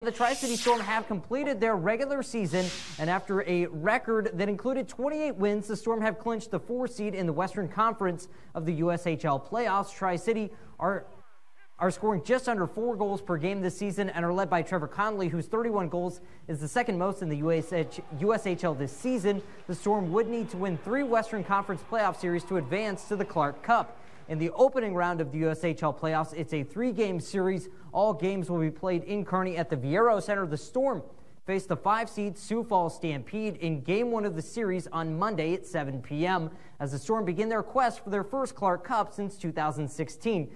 The Tri-City Storm have completed their regular season, and after a record that included 28 wins, the Storm have clinched the four seed in the Western Conference of the USHL playoffs. Tri-City are are scoring just under four goals per game this season and are led by Trevor Connelly, whose 31 goals is the second most in the USH, USHL this season. The Storm would need to win three Western Conference playoff series to advance to the Clark Cup. In the opening round of the USHL playoffs, it's a three-game series. All games will be played in Kearney at the Viaero Center. The Storm face the five-seed Sioux Falls Stampede in Game 1 of the series on Monday at 7 p.m. as the Storm begin their quest for their first Clark Cup since 2016.